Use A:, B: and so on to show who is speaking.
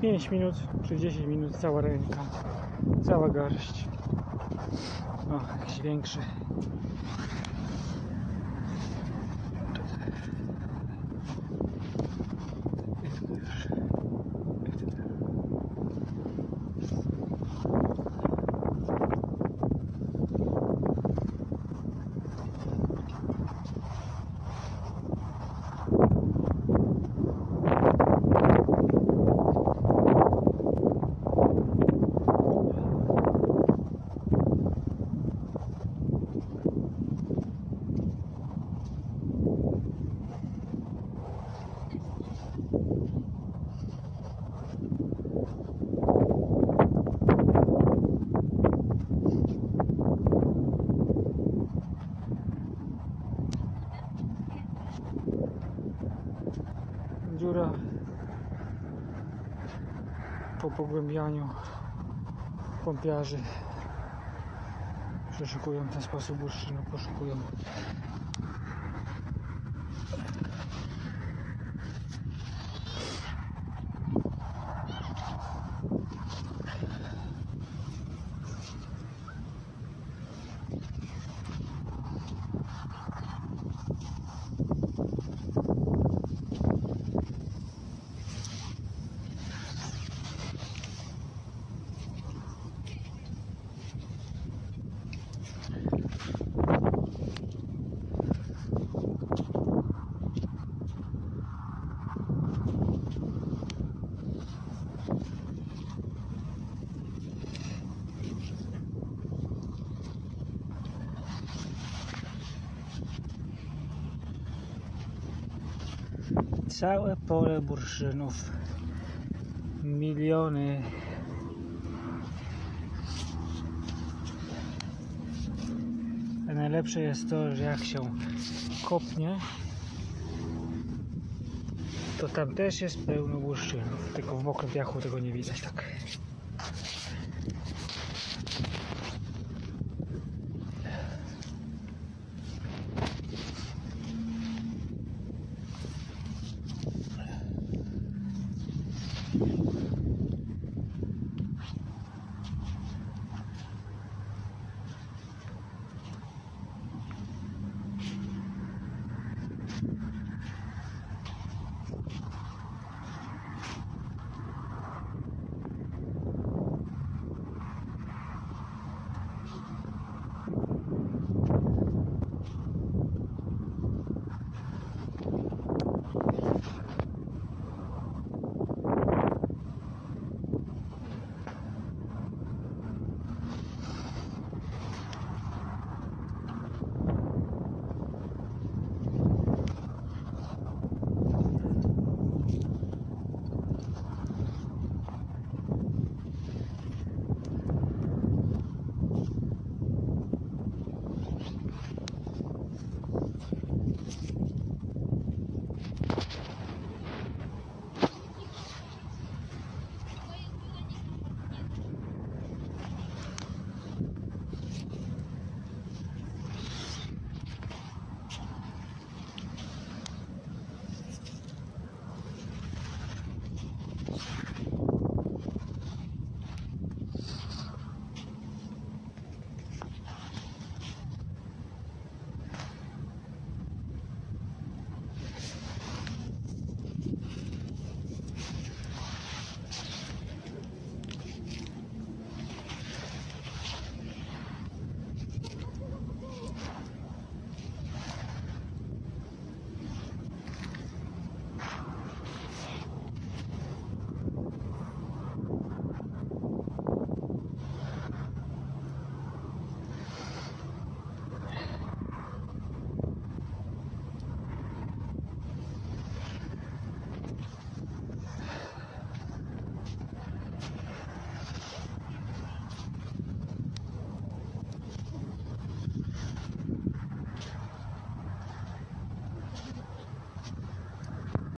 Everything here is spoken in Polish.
A: 5 minut czy 10 minut cała ręka, cała garść. O, jakiś większy. Pogłębianiu pompiarzy przeszukują w ten sposób bursztynu, poszukują całe pole burszynów. Miliony. A najlepsze jest to, że jak się kopnie to tam też jest pełno burszynów tylko w mokrym piachu tego nie widać tak